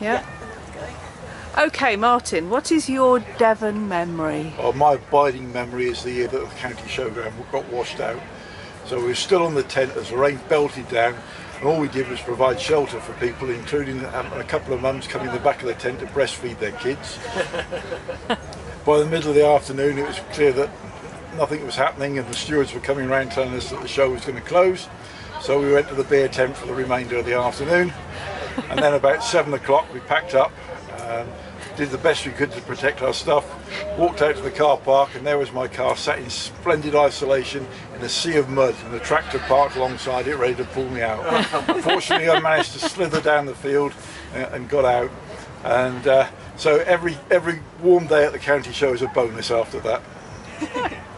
Yeah. going. Okay, Martin, what is your Devon memory? Well, my abiding memory is the year that the county showground got washed out. So we were still on the tent as the rain belted down, and all we did was provide shelter for people, including um, a couple of mums coming in the back of the tent to breastfeed their kids. By the middle of the afternoon, it was clear that nothing was happening, and the stewards were coming around telling us that the show was going to close. So we went to the beer tent for the remainder of the afternoon, and then about seven o'clock we packed up. Um, did the best we could to protect our stuff, walked out to the car park, and there was my car sat in splendid isolation in a sea of mud, and the tractor parked alongside it, ready to pull me out. Fortunately, I managed to slither down the field uh, and got out. And uh, so every every warm day at the county show is a bonus after that.